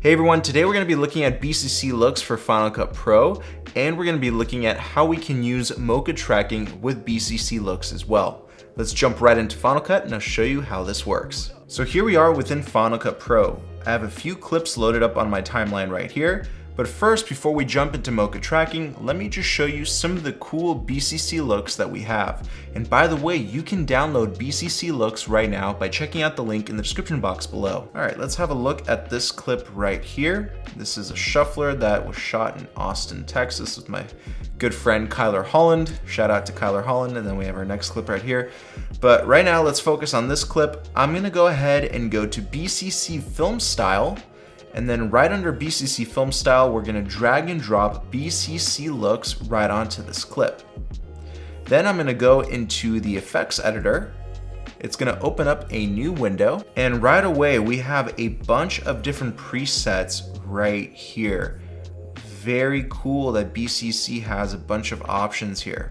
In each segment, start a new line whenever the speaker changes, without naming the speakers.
Hey everyone, today we're going to be looking at BCC looks for Final Cut Pro, and we're going to be looking at how we can use Mocha tracking with BCC looks as well. Let's jump right into Final Cut and I'll show you how this works. So here we are within Final Cut Pro. I have a few clips loaded up on my timeline right here, but first, before we jump into Mocha tracking, let me just show you some of the cool BCC looks that we have. And by the way, you can download BCC looks right now by checking out the link in the description box below. All right, let's have a look at this clip right here. This is a shuffler that was shot in Austin, Texas with my good friend Kyler Holland. Shout out to Kyler Holland. And then we have our next clip right here. But right now, let's focus on this clip. I'm gonna go ahead and go to BCC Film Style and then right under BCC film style, we're gonna drag and drop BCC looks right onto this clip. Then I'm gonna go into the effects editor. It's gonna open up a new window and right away we have a bunch of different presets right here. Very cool that BCC has a bunch of options here.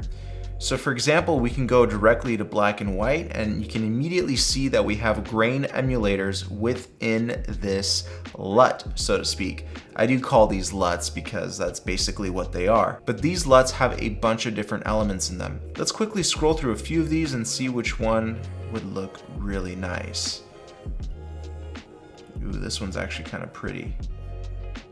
So for example, we can go directly to black and white and you can immediately see that we have grain emulators within this LUT, so to speak. I do call these LUTs because that's basically what they are. But these LUTs have a bunch of different elements in them. Let's quickly scroll through a few of these and see which one would look really nice. Ooh, this one's actually kind of pretty.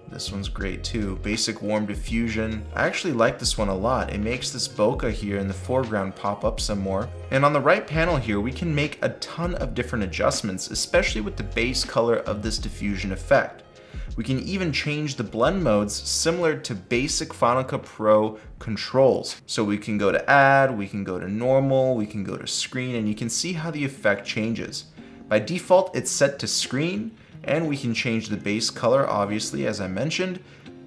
This one's great too. Basic warm diffusion. I actually like this one a lot. It makes this bokeh here in the foreground pop up some more. And on the right panel here, we can make a ton of different adjustments, especially with the base color of this diffusion effect. We can even change the blend modes similar to basic Cut Pro controls. So we can go to add, we can go to normal, we can go to screen, and you can see how the effect changes. By default, it's set to screen, and we can change the base color, obviously, as I mentioned,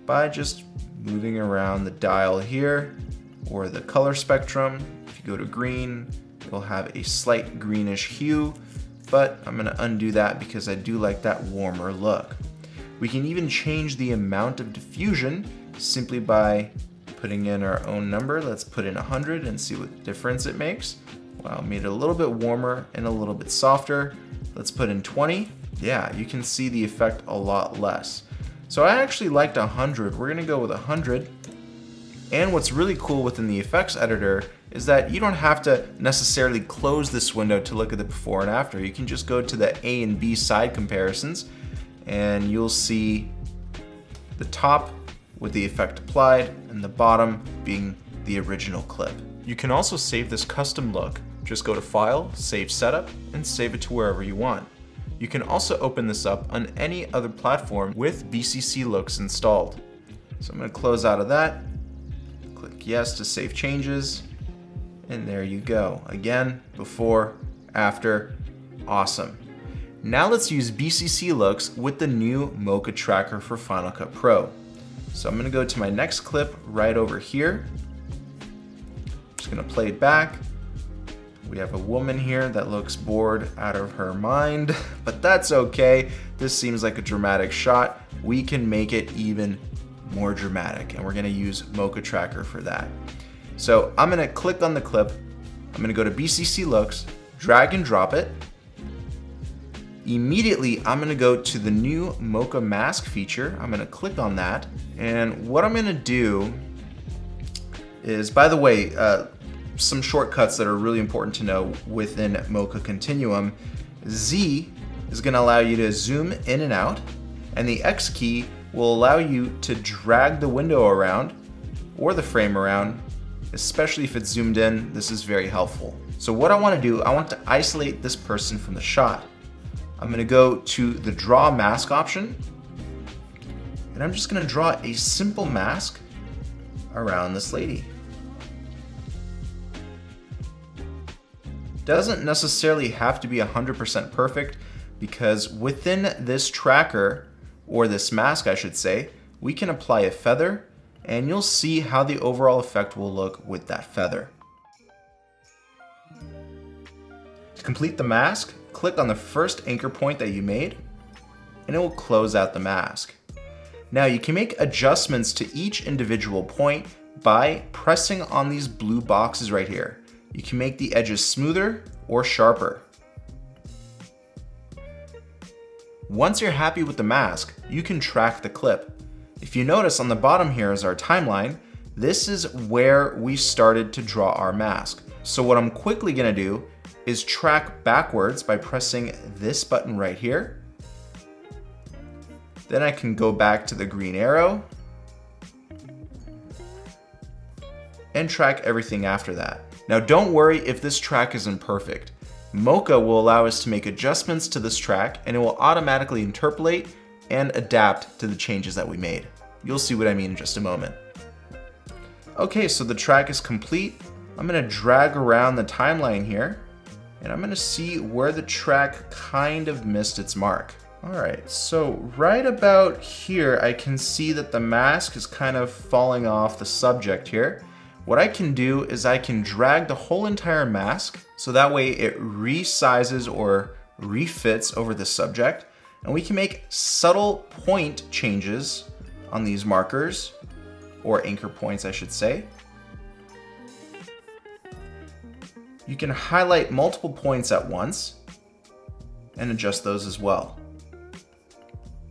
by just moving around the dial here or the color spectrum. If you go to green, it'll have a slight greenish hue, but I'm gonna undo that because I do like that warmer look. We can even change the amount of diffusion simply by putting in our own number. Let's put in 100 and see what difference it makes. Wow, made it a little bit warmer and a little bit softer. Let's put in 20 yeah, you can see the effect a lot less. So I actually liked 100. We're gonna go with 100. And what's really cool within the effects editor is that you don't have to necessarily close this window to look at the before and after. You can just go to the A and B side comparisons and you'll see the top with the effect applied and the bottom being the original clip. You can also save this custom look. Just go to File, Save Setup, and save it to wherever you want. You can also open this up on any other platform with BCC looks installed. So I'm to close out of that, click yes to save changes, and there you go. Again, before, after, awesome. Now let's use BCC looks with the new Mocha tracker for Final Cut Pro. So I'm gonna go to my next clip right over here. Just gonna play it back. We have a woman here that looks bored out of her mind, but that's okay. This seems like a dramatic shot. We can make it even more dramatic, and we're gonna use Mocha Tracker for that. So I'm gonna click on the clip, I'm gonna go to BCC Looks, drag and drop it. Immediately, I'm gonna go to the new Mocha Mask feature. I'm gonna click on that, and what I'm gonna do is, by the way, uh, some shortcuts that are really important to know within Mocha Continuum. Z is going to allow you to zoom in and out, and the X key will allow you to drag the window around or the frame around, especially if it's zoomed in. This is very helpful. So what I want to do, I want to isolate this person from the shot. I'm going to go to the draw mask option, and I'm just going to draw a simple mask around this lady. Doesn't necessarily have to be 100% perfect because within this tracker, or this mask I should say, we can apply a feather and you'll see how the overall effect will look with that feather. To complete the mask, click on the first anchor point that you made and it will close out the mask. Now you can make adjustments to each individual point by pressing on these blue boxes right here. You can make the edges smoother or sharper. Once you're happy with the mask, you can track the clip. If you notice on the bottom here is our timeline, this is where we started to draw our mask. So what I'm quickly gonna do is track backwards by pressing this button right here. Then I can go back to the green arrow and track everything after that. Now don't worry if this track isn't perfect. Mocha will allow us to make adjustments to this track and it will automatically interpolate and adapt to the changes that we made. You'll see what I mean in just a moment. Okay, so the track is complete. I'm gonna drag around the timeline here and I'm gonna see where the track kind of missed its mark. All right, so right about here, I can see that the mask is kind of falling off the subject here. What I can do is I can drag the whole entire mask so that way it resizes or refits over the subject and we can make subtle point changes on these markers or anchor points I should say. You can highlight multiple points at once and adjust those as well.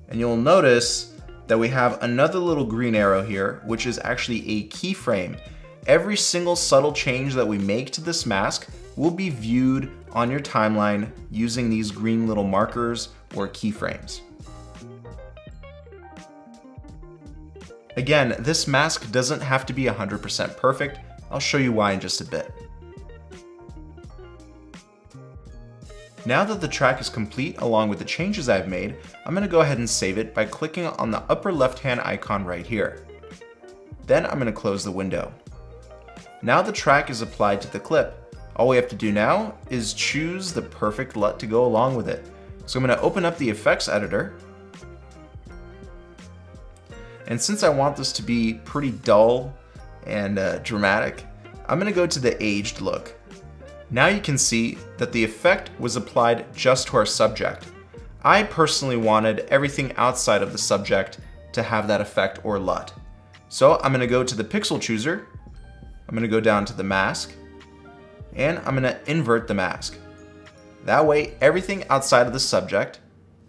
And you'll notice that we have another little green arrow here, which is actually a keyframe every single subtle change that we make to this mask will be viewed on your timeline using these green little markers or keyframes. Again, this mask doesn't have to be 100% perfect. I'll show you why in just a bit. Now that the track is complete along with the changes I've made, I'm going to go ahead and save it by clicking on the upper left hand icon right here. Then I'm going to close the window. Now the track is applied to the clip. All we have to do now is choose the perfect LUT to go along with it. So I'm going to open up the effects editor. And since I want this to be pretty dull and uh, dramatic, I'm going to go to the aged look. Now you can see that the effect was applied just to our subject. I personally wanted everything outside of the subject to have that effect or LUT. So I'm going to go to the pixel chooser I'm gonna go down to the mask and I'm gonna invert the mask. That way, everything outside of the subject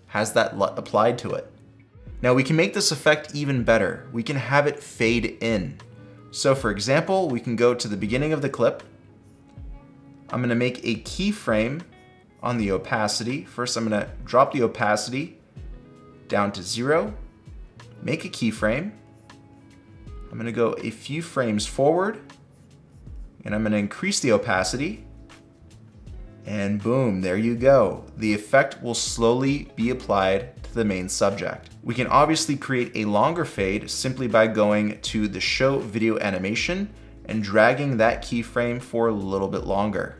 has that LUT applied to it. Now we can make this effect even better. We can have it fade in. So for example, we can go to the beginning of the clip. I'm gonna make a keyframe on the opacity. First, I'm gonna drop the opacity down to zero, make a keyframe. I'm gonna go a few frames forward and I'm gonna increase the opacity and boom, there you go. The effect will slowly be applied to the main subject. We can obviously create a longer fade simply by going to the show video animation and dragging that keyframe for a little bit longer.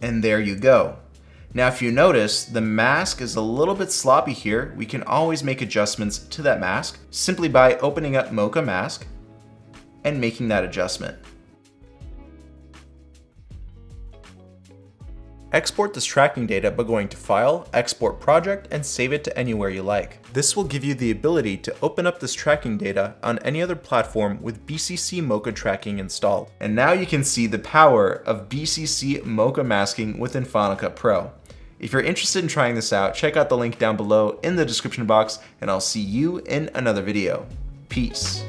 And there you go. Now if you notice, the mask is a little bit sloppy here. We can always make adjustments to that mask simply by opening up Mocha Mask and making that adjustment. Export this tracking data by going to File, Export Project, and save it to anywhere you like. This will give you the ability to open up this tracking data on any other platform with BCC Mocha tracking installed. And now you can see the power of BCC Mocha masking within Final Cut Pro. If you're interested in trying this out, check out the link down below in the description box, and I'll see you in another video. Peace.